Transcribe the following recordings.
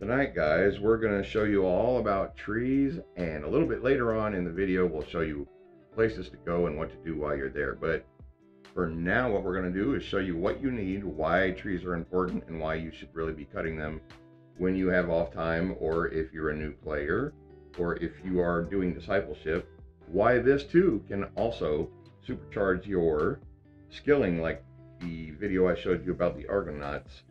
Tonight, guys, we're going to show you all about trees, and a little bit later on in the video, we'll show you places to go and what to do while you're there. But for now, what we're going to do is show you what you need, why trees are important, and why you should really be cutting them when you have off time, or if you're a new player, or if you are doing discipleship, why this too can also supercharge your skilling, like the video I showed you about the Argonauts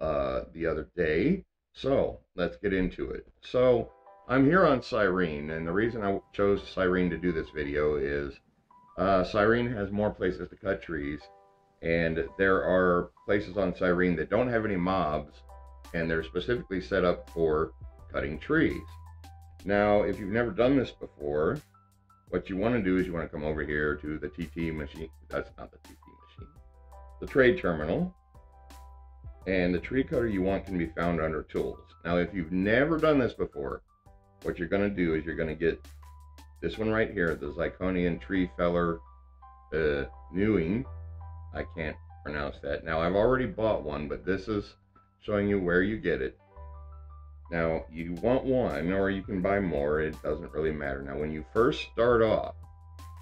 uh, the other day. So let's get into it. So I'm here on Cyrene, and the reason I chose Cyrene to do this video is uh, Cyrene has more places to cut trees, and there are places on Cyrene that don't have any mobs, and they're specifically set up for cutting trees. Now, if you've never done this before, what you want to do is you want to come over here to the TT machine. That's not the TT machine. The trade terminal. And the tree cutter you want can be found under tools. Now, if you've never done this before, what you're going to do is you're going to get this one right here, the Zirconian Tree Feller uh, Newing. I can't pronounce that. Now, I've already bought one, but this is showing you where you get it. Now, you want one, or you can buy more. It doesn't really matter. Now, when you first start off,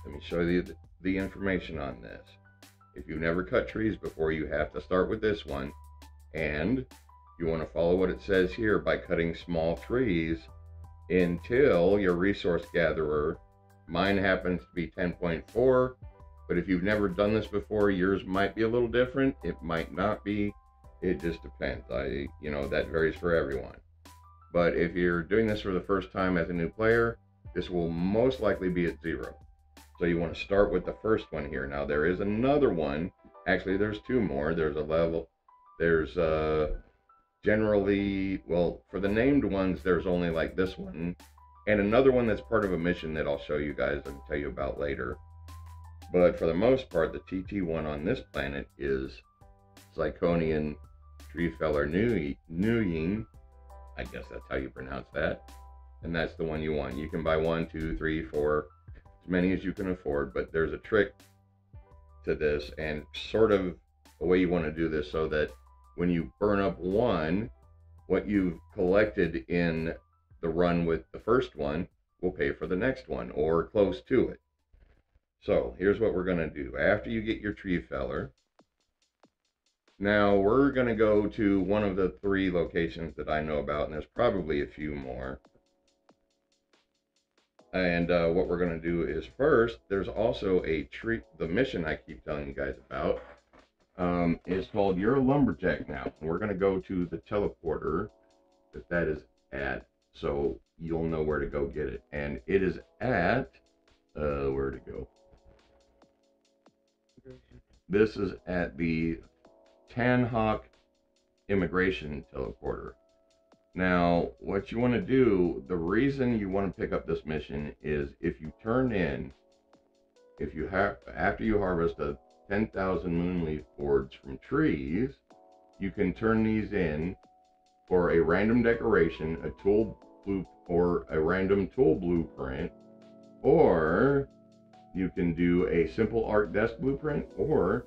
let me show you the, the information on this. If you've never cut trees before, you have to start with this one. And you want to follow what it says here by cutting small trees until your resource gatherer, mine happens to be 10.4, but if you've never done this before, yours might be a little different. It might not be. It just depends. I, you know, that varies for everyone. But if you're doing this for the first time as a new player, this will most likely be at zero. So you want to start with the first one here. Now there is another one. Actually, there's two more. There's a level. There's uh, generally, well, for the named ones, there's only like this one. And another one that's part of a mission that I'll show you guys and tell you about later. But for the most part, the TT one on this planet is Zirconian Treefeller Nuying I guess that's how you pronounce that. And that's the one you want. You can buy one, two, three, four, as many as you can afford, but there's a trick to this and sort of a way you want to do this so that when you burn up one, what you've collected in the run with the first one will pay for the next one or close to it. So here's what we're going to do. After you get your tree feller, now we're going to go to one of the three locations that I know about, and there's probably a few more. And uh, what we're going to do is first, there's also a treat, the mission I keep telling you guys about um, is called You're a Lumberjack now. We're going to go to the teleporter that that is at, so you'll know where to go get it. And it is at, uh, where to go? This is at the Tanhawk immigration teleporter. Now, what you want to do, the reason you want to pick up this mission is if you turn in, if you have, after you harvest a 10,000 moonleaf boards from trees, you can turn these in for a random decoration, a tool blue, or a random tool blueprint, or you can do a simple art desk blueprint, or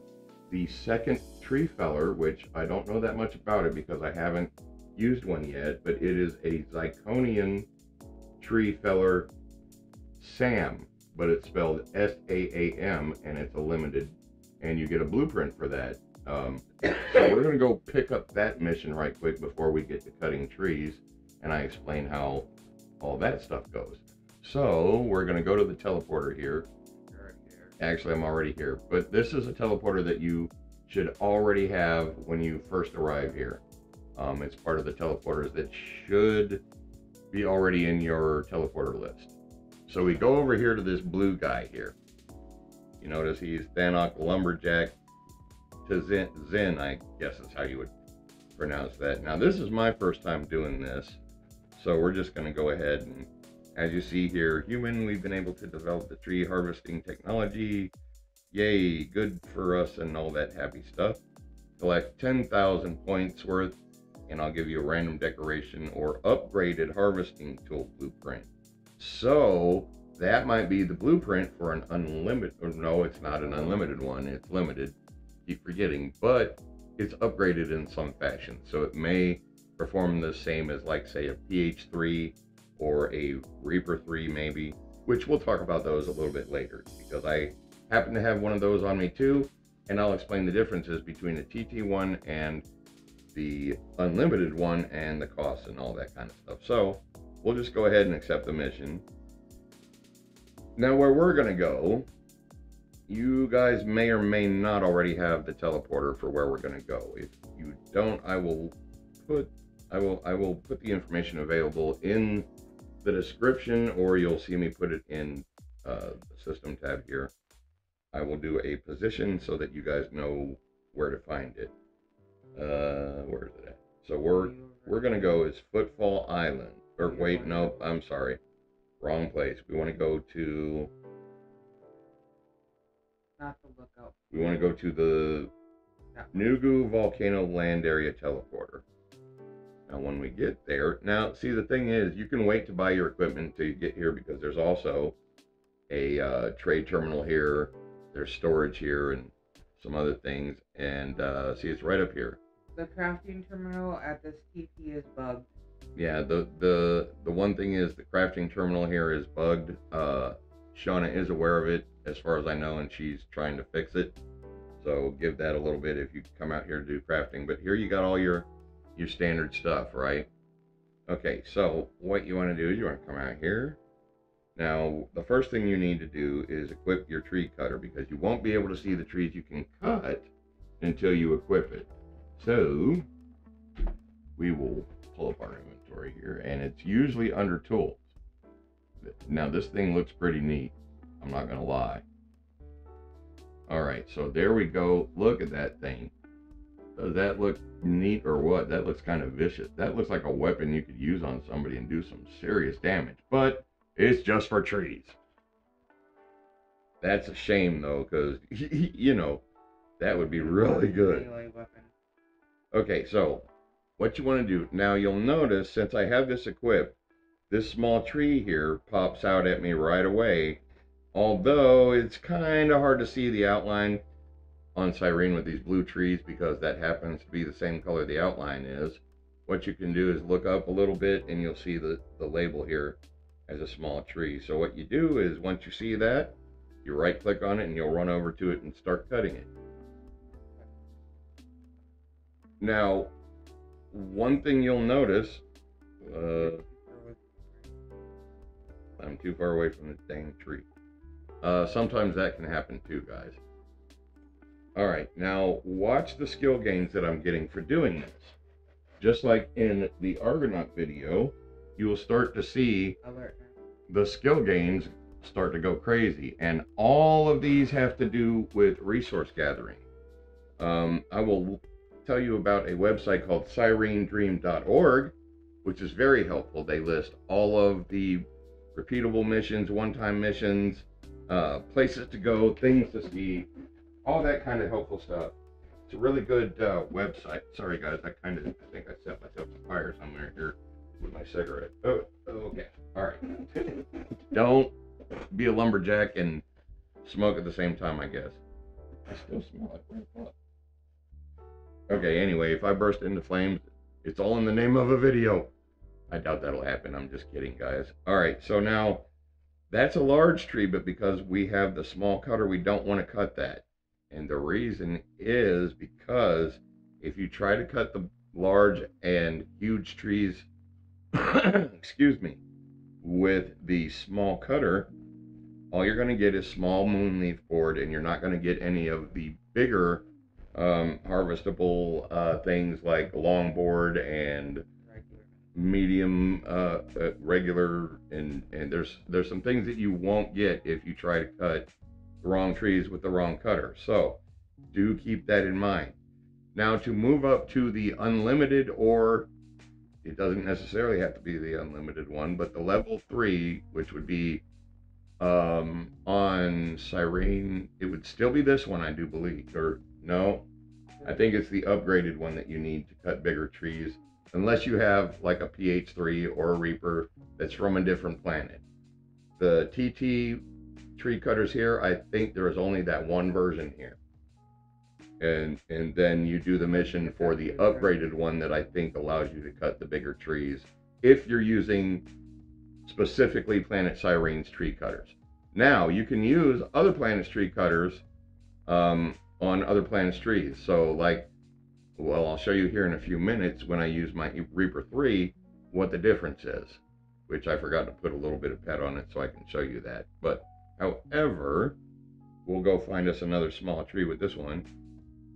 the second tree feller, which I don't know that much about it because I haven't used one yet, but it is a Zirconian tree feller SAM, but it's spelled S-A-A-M and it's a limited, and you get a blueprint for that. Um, so we're gonna go pick up that mission right quick before we get to cutting trees, and I explain how all that stuff goes. So we're gonna go to the teleporter here, Actually, I'm already here. But this is a teleporter that you should already have when you first arrive here. Um, it's part of the teleporters that should be already in your teleporter list. So we go over here to this blue guy here. You notice he's Thanok Lumberjack to Zen, Zen, I guess is how you would pronounce that. Now this is my first time doing this. So we're just going to go ahead and as you see here, human, we've been able to develop the tree harvesting technology. Yay, good for us and all that happy stuff. Collect 10,000 points worth, and I'll give you a random decoration or upgraded harvesting tool blueprint. So that might be the blueprint for an unlimited, or no, it's not an unlimited one, it's limited. Keep forgetting, but it's upgraded in some fashion. So it may perform the same as like say a PH3 or a Reaper 3 maybe, which we'll talk about those a little bit later because I happen to have one of those on me too, and I'll explain the differences between the TT1 and the unlimited one and the costs and all that kind of stuff. So we'll just go ahead and accept the mission. Now where we're gonna go, you guys may or may not already have the teleporter for where we're gonna go. If you don't, I will put I will I will put the information available in the description or you'll see me put it in uh, the system tab here. I will do a position so that you guys know where to find it. Uh, where is it at? So we're we're gonna go is Footfall Island. Or wait, no, I'm sorry, wrong place. We want to go to. Not the lookout. We want to go to the Nugu Volcano Land Area Teleporter. Now, when we get there, now see the thing is, you can wait to buy your equipment until you get here because there's also a uh, trade terminal here. There's storage here and some other things. And uh, see, it's right up here. The crafting terminal at this TP is bugged. Yeah, the the the one thing is the crafting terminal here is bugged. Uh, Shauna is aware of it, as far as I know, and she's trying to fix it. So give that a little bit if you come out here to do crafting. But here you got all your your standard stuff, right? Okay, so what you want to do is you want to come out here. Now, the first thing you need to do is equip your tree cutter because you won't be able to see the trees you can cut until you equip it. So, we will pull up our inventory here, and it's usually under tools. Now, this thing looks pretty neat. I'm not going to lie. All right, so there we go. Look at that thing. Does that look neat or what? That looks kind of vicious. That looks like a weapon you could use on somebody and do some serious damage. But it's just for trees. That's a shame though, because you know that would be really good. Okay, so what you want to do now? You'll notice since I have this equipped, this small tree here pops out at me right away. Although it's kind of hard to see the outline on Cyrene with these blue trees because that happens to be the same color the outline is. What you can do is look up a little bit and you'll see the, the label here as a small tree. So what you do is once you see that, you right click on it and you'll run over to it and start cutting it. Now, one thing you'll notice, uh, I'm too far away from the dang tree. Uh, sometimes that can happen too, guys. All right, now watch the skill gains that I'm getting for doing this. Just like in the Argonaut video, you will start to see the skill gains start to go crazy. And all of these have to do with resource gathering. Um, I will tell you about a website called cyrenedream.org, which is very helpful. They list all of the repeatable missions, one-time missions, uh, places to go, things to see, all that kind of helpful stuff. It's a really good uh, website. Sorry, guys, I kind of I think I set myself on fire somewhere here with my cigarette. Oh, okay. All right. Don't be a lumberjack and smoke at the same time, I guess. I still smell it. Okay, anyway, if I burst into flames, it's all in the name of a video. I doubt that'll happen. I'm just kidding, guys. All right, so now that's a large tree, but because we have the small cutter, we don't want to cut that. And the reason is because if you try to cut the large and huge trees, excuse me, with the small cutter, all you're going to get is small moonleaf board, and you're not going to get any of the bigger um, harvestable uh, things like longboard and medium uh, uh, regular and and there's there's some things that you won't get if you try to cut the wrong trees with the wrong cutter. So do keep that in mind. Now to move up to the unlimited or it doesn't necessarily have to be the unlimited one, but the level three, which would be um, on Cyrene, it would still be this one, I do believe. Or no, I think it's the upgraded one that you need to cut bigger trees, unless you have like a PH3 or a Reaper that's from a different planet. The TT tree cutters here, I think there is only that one version here. and and then you do the mission for the upgraded one that I think allows you to cut the bigger trees if you're using specifically Planet Cyrene's tree cutters. Now you can use other planets tree cutters um, on other planets trees. So like, well, I'll show you here in a few minutes when I use my Reaper 3 what the difference is, which I forgot to put a little bit of PED on it so I can show you that. But however, we'll go find us another small tree with this one.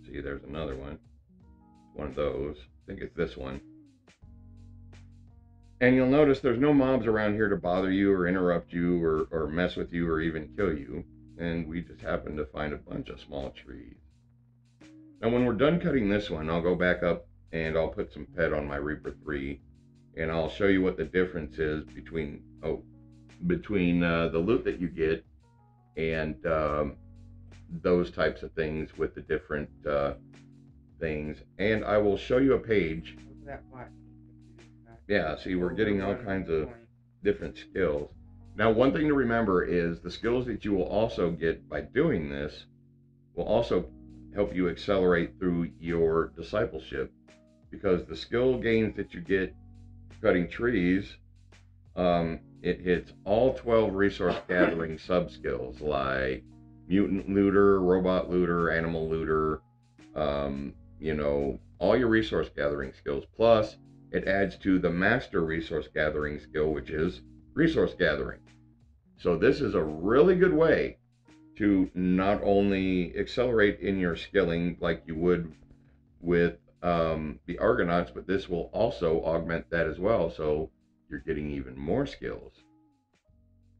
See, there's another one. One of those. I think it's this one. And you'll notice there's no mobs around here to bother you or interrupt you or, or mess with you or even kill you. And we just happen to find a bunch of small trees. Now when we're done cutting this one, I'll go back up and I'll put some PED on my Reaper 3 and I'll show you what the difference is between oh between uh, the loot that you get and um, those types of things with the different uh, things. And I will show you a page. Yeah, see, we're getting all kinds of different skills. Now, one thing to remember is the skills that you will also get by doing this will also help you accelerate through your discipleship because the skill gains that you get cutting trees, um, it hits all 12 resource gathering sub skills like mutant looter, robot looter, animal looter, um, you know, all your resource gathering skills. Plus, it adds to the master resource gathering skill, which is resource gathering. So, this is a really good way to not only accelerate in your skilling like you would with um, the Argonauts, but this will also augment that as well. So, you're getting even more skills.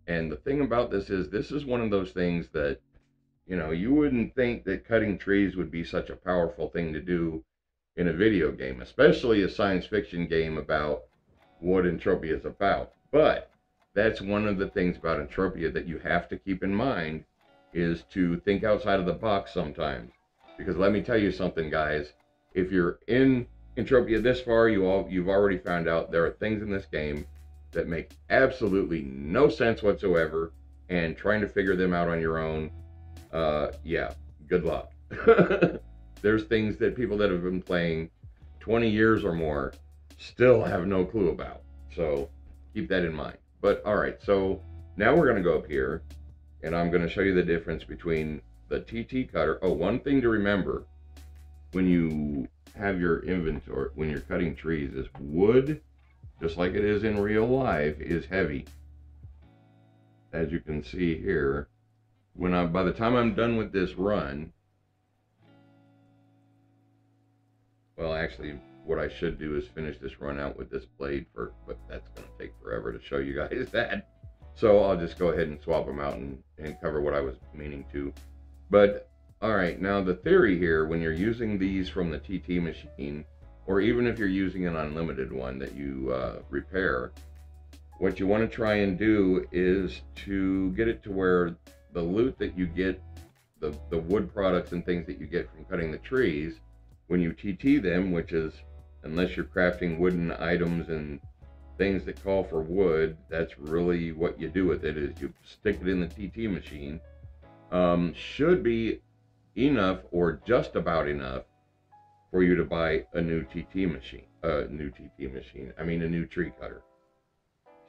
And the thing about this is, this is one of those things that you know, you wouldn't think that cutting trees would be such a powerful thing to do in a video game, especially a science fiction game about what Entropia is about. But that's one of the things about Entropia that you have to keep in mind is to think outside of the box sometimes. Because let me tell you something, guys. If you're in Entropia this far, you all you've already found out there are things in this game that make absolutely no sense whatsoever, and trying to figure them out on your own uh, yeah, good luck. There's things that people that have been playing 20 years or more still have no clue about. So keep that in mind. But all right, so now we're going to go up here and I'm going to show you the difference between the TT cutter. Oh, one thing to remember when you have your inventory, when you're cutting trees, is wood, just like it is in real life, is heavy. As you can see here, when I by the time I'm done with this run, well, actually, what I should do is finish this run out with this blade for, but that's going to take forever to show you guys that. So I'll just go ahead and swap them out and, and cover what I was meaning to. But all right, now the theory here, when you're using these from the TT machine, or even if you're using an unlimited one that you uh, repair, what you want to try and do is to get it to where the loot that you get, the, the wood products and things that you get from cutting the trees, when you TT them, which is unless you're crafting wooden items and things that call for wood, that's really what you do with it is you stick it in the TT machine. Um, should be enough or just about enough for you to buy a new TT machine, a uh, new TT machine. I mean, a new tree cutter.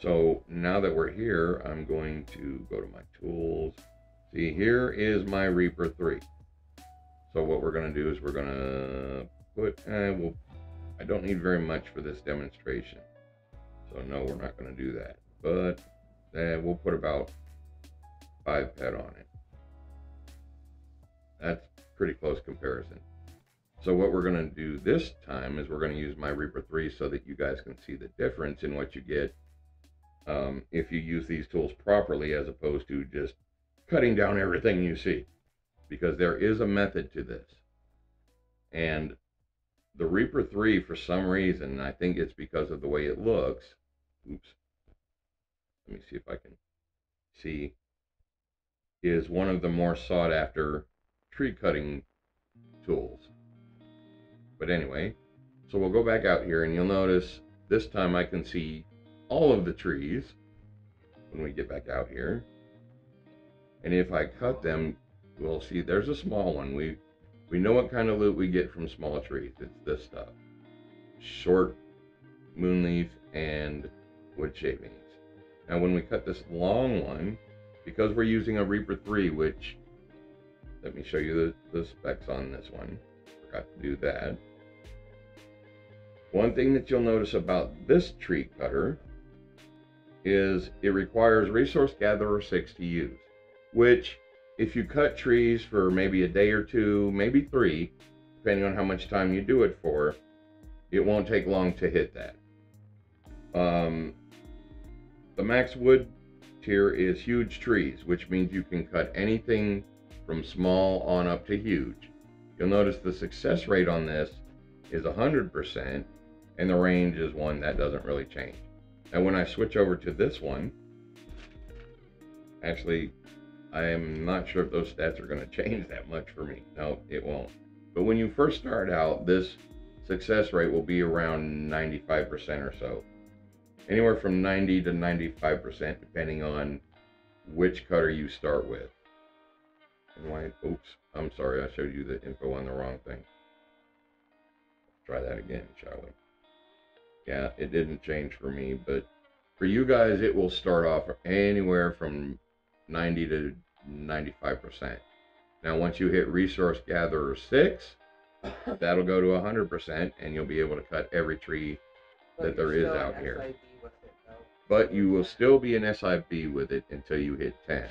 So now that we're here, I'm going to go to my tools. See, here is my Reaper 3. So what we're going to do is we're going to put, eh, well, I don't need very much for this demonstration. So no, we're not going to do that. But eh, we'll put about five PED on it. That's pretty close comparison. So what we're going to do this time is we're going to use my Reaper 3 so that you guys can see the difference in what you get um, if you use these tools properly as opposed to just cutting down everything you see because there is a method to this. And the Reaper 3, for some reason, I think it's because of the way it looks. Oops. Let me see if I can see. Is one of the more sought after tree cutting tools. But anyway, so we'll go back out here and you'll notice this time I can see all of the trees when we get back out here. And if I cut them, we'll see there's a small one. We We know what kind of loot we get from small trees. It's this stuff. Short moonleaf and wood shavings. Now when we cut this long one, because we're using a Reaper 3, which, let me show you the, the specs on this one. Forgot to do that. One thing that you'll notice about this tree cutter is it requires Resource Gatherer 6 to use, which if you cut trees for maybe a day or two, maybe three, depending on how much time you do it for, it won't take long to hit that. Um, the max wood tier is huge trees, which means you can cut anything from small on up to huge. You'll notice the success rate on this is 100%, and the range is one that doesn't really change. Now when I switch over to this one, actually I am not sure if those stats are going to change that much for me. No, it won't. But when you first start out, this success rate will be around 95% or so. Anywhere from 90 to 95% depending on which cutter you start with. And why, oops, I'm sorry, I showed you the info on the wrong thing. Try that again, shall we? Yeah, it didn't change for me, but for you guys, it will start off anywhere from 90 to 95%. Now, once you hit Resource Gatherer 6, that'll go to 100%, and you'll be able to cut every tree But that there is out here. It. But you will still be an SIB with it until you hit 10.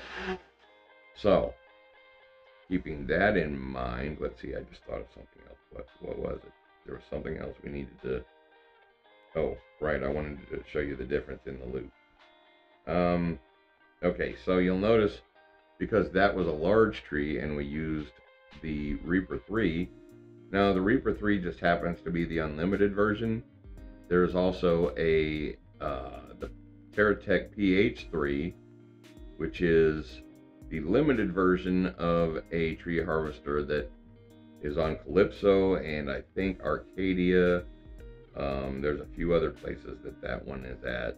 So, keeping that in mind, let's see, I just thought of something else. What, what was it? There was something else we needed to. Oh, right, I wanted to show you the difference in the loot. Um, okay, so you'll notice because that was a large tree and we used the Reaper 3. Now, the Reaper 3 just happens to be the unlimited version. There's also a uh, the Paratech PH3, which is the limited version of a tree harvester that is on Calypso and I think Arcadia. Um, there's a few other places that that one is at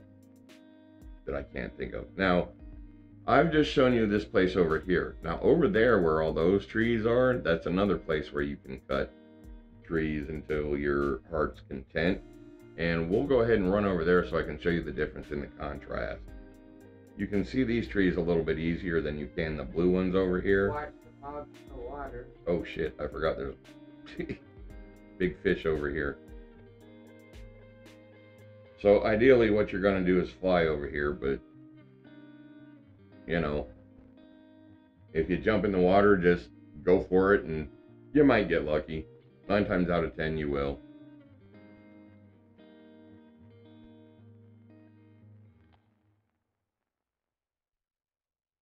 that I can't think of. Now, I've just shown you this place over here. Now, over there where all those trees are, that's another place where you can cut trees until your heart's content. And we'll go ahead and run over there so I can show you the difference in the contrast. You can see these trees a little bit easier than you can the blue ones over here. Watch the fog in the water. Oh shit, I forgot there's big fish over here. So ideally what you're gonna do is fly over here, but you know, if you jump in the water, just go for it and you might get lucky. Nine times out of ten you will.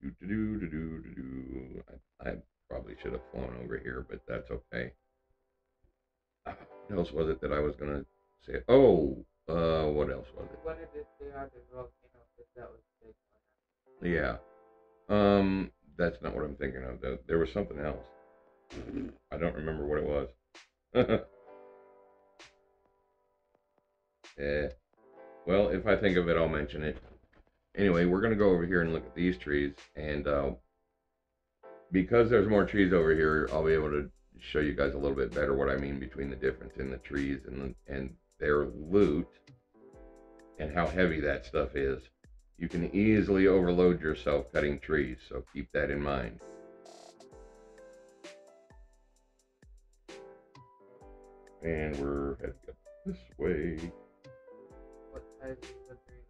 Do do do do do do do. I, I probably should have flown over here, but that's okay. Ah, What else was it that I was gonna say? Oh, uh, what else was it? What did it say on the volcano? That was big. Yeah. Um, that's not what I'm thinking of. Though. There was something else. I don't remember what it was. eh. Well, if I think of it, I'll mention it. Anyway, we're gonna go over here and look at these trees, and uh, because there's more trees over here, I'll be able to show you guys a little bit better what I mean between the difference in the trees and and their loot, and how heavy that stuff is. You can easily overload yourself cutting trees, so keep that in mind. And we're heading up this way. What size is the green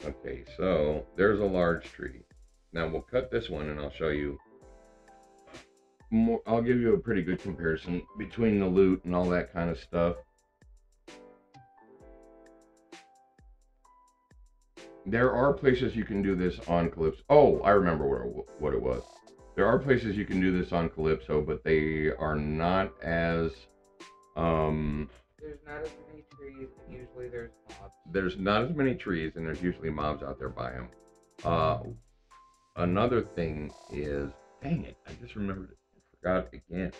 one? Okay, so there's a large tree. Now we'll cut this one and I'll show you more. I'll give you a pretty good comparison between the loot and all that kind of stuff. There are places you can do this on Calypso. Oh, I remember what it, what it was. There are places you can do this on Calypso, but they are not as um, There's not as many trees, and usually there's mobs. there's not as many trees and there's usually mobs out there by them. Uh, another thing is, dang it, I just remembered it. I forgot again.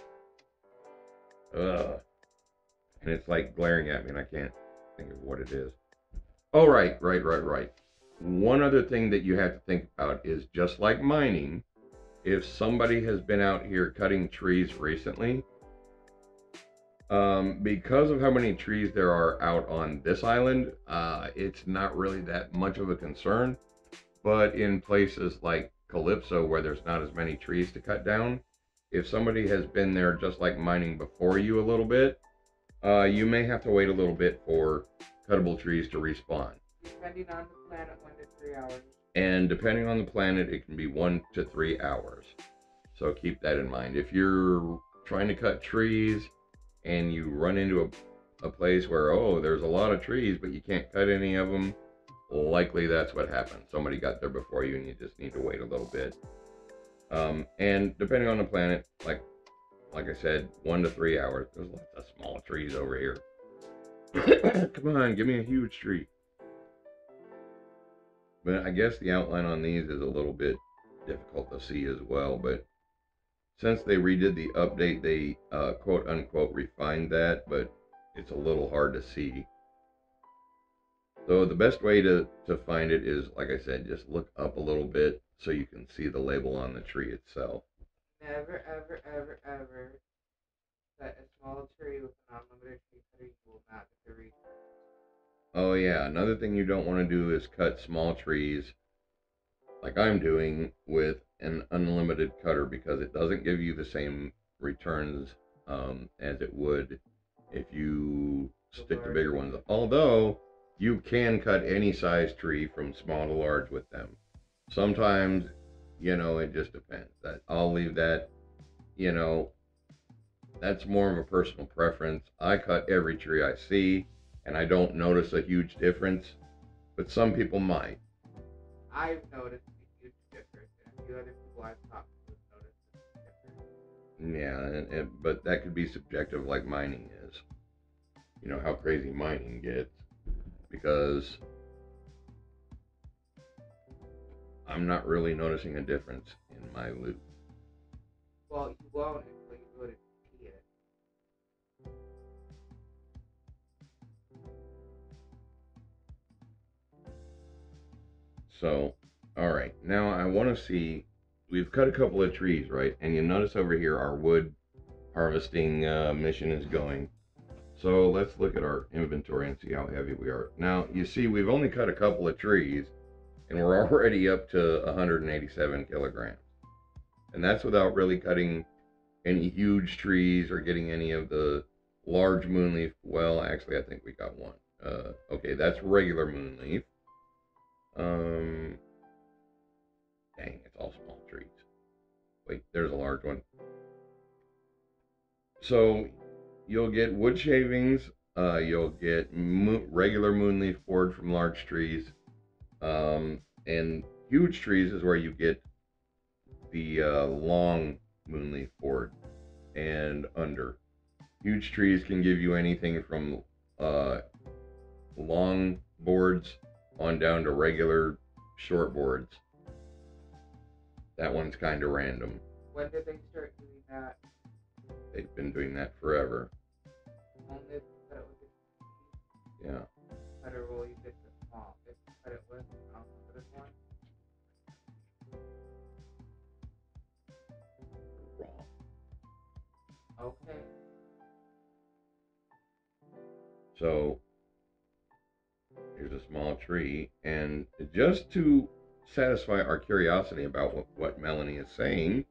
Ugh. And it's like glaring at me and I can't think of what it is. Oh, right, right, right, right. One other thing that you have to think about is just like mining, if somebody has been out here cutting trees recently, um, because of how many trees there are out on this island, uh, it's not really that much of a concern. But in places like Calypso, where there's not as many trees to cut down, if somebody has been there just like mining before you a little bit, uh, you may have to wait a little bit for cuttable trees to respawn. Planet, one to three hours. And depending on the planet, it can be one to three hours. So keep that in mind. If you're trying to cut trees and you run into a, a place where, oh, there's a lot of trees, but you can't cut any of them, likely that's what happened. Somebody got there before you and you just need to wait a little bit. Um, and depending on the planet, like like I said, one to three hours. There's lots of small trees over here. Come on, give me a huge tree. But I guess the outline on these is a little bit difficult to see as well. But since they redid the update, they uh, quote unquote refined that, but it's a little hard to see. So the best way to, to find it is, like I said, just look up a little bit so you can see the label on the tree itself. Never, ever, ever, ever cut a small tree with an unlimited tree cutter. You will not get the returns. Oh yeah, another thing you don't want to do is cut small trees like I'm doing with an unlimited cutter because it doesn't give you the same returns um, as it would if you stick to bigger ones. Although you can cut any size tree from small to large with them. Sometimes, you know, it just depends. That I'll leave that, you know, that's more of a personal preference. I cut every tree I see and I don't notice a huge difference, but some people might. I've noticed a huge difference, and a few other people I've talked to have noticed a difference. Yeah, and, and, but that could be subjective, like mining is. You know how crazy mining gets, because I'm not really noticing a difference in my loot. Well, you won't So, all right, now I want to see. We've cut a couple of trees, right? And you notice over here our wood harvesting uh, mission is going. So let's look at our inventory and see how heavy we are. Now, you see, we've only cut a couple of trees, and we're already up to 187 kilograms. And that's without really cutting any huge trees or getting any of the large moonleaf. Well, actually, I think we got one. Uh, okay, that's regular moonleaf. Um, dang, it's all small trees. Wait, there's a large one. So you'll get wood shavings. Uh, you'll get mo- regular moonleaf board from large trees. Um, and huge trees is where you get the uh, long moonleaf board and under. Huge trees can give you anything from uh, long boards on down to regular short boards. That one's kind of random. When did they start doing that? They've been doing that forever. Only if you cut it with a Yeah. cutter will a small tree, and just to satisfy our curiosity about what, what Melanie is saying,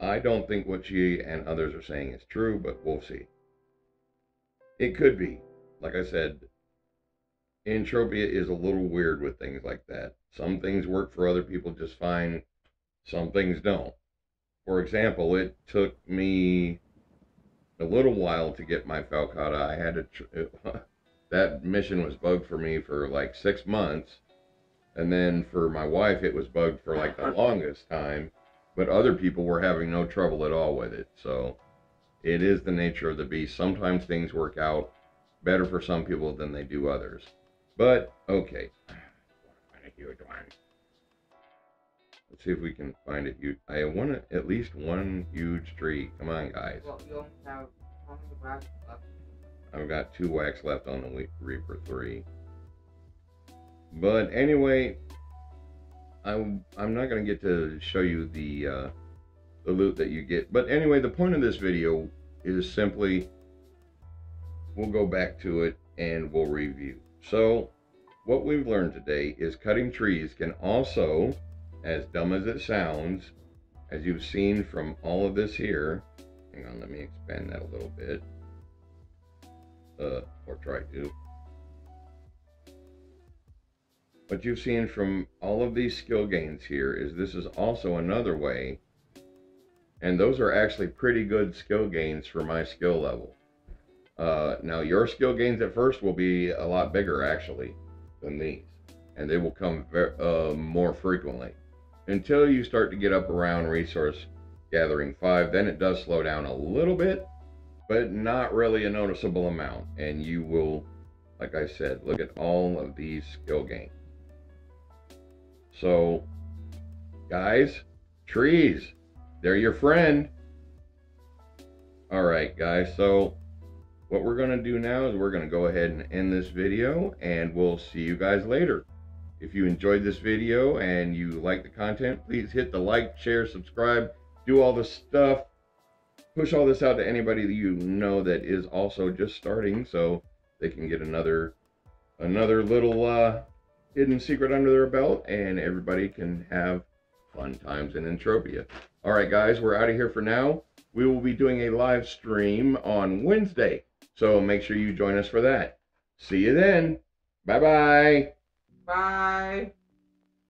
I don't think what she and others are saying is true, but we'll see. It could be. Like I said, Entropia is a little weird with things like that. Some things work for other people just fine, some things don't. For example, it took me a little while to get my Falcata. I had to. That mission was bugged for me for like six months. And then for my wife, it was bugged for like the longest time. But other people were having no trouble at all with it. So it is the nature of the beast. Sometimes things work out better for some people than they do others. But okay. Find a huge one. Let's see if we can find huge. I want at least one huge tree. Come on, guys. Well, I've got two wax left on the Reaper 3. But anyway, I'm I'm not gonna get to show you the uh, the loot that you get. But anyway, the point of this video is simply we'll go back to it and we'll review. So what we've learned today is cutting trees can also, as dumb as it sounds, as you've seen from all of this here, hang on, let me expand that a little bit, uh, or try to. What you've seen from all of these skill gains here is this is also another way, and those are actually pretty good skill gains for my skill level. Uh, now your skill gains at first will be a lot bigger actually than these, and they will come uh, more frequently until you start to get up around resource gathering five. Then it does slow down a little bit, but not really a noticeable amount, and you will, like I said, look at all of these skill gains. So, guys, trees, they're your friend. All right, guys, so what we're going to do now is we're going to go ahead and end this video, and we'll see you guys later. If you enjoyed this video and you like the content, please hit the like, share, subscribe, do all the stuff. Push all this out to anybody that you know that is also just starting so they can get another another little uh, hidden secret under their belt and everybody can have fun times in Entropia. All right, guys, we're out of here for now. We will be doing a live stream on Wednesday, so make sure you join us for that. See you then. Bye-bye. Bye.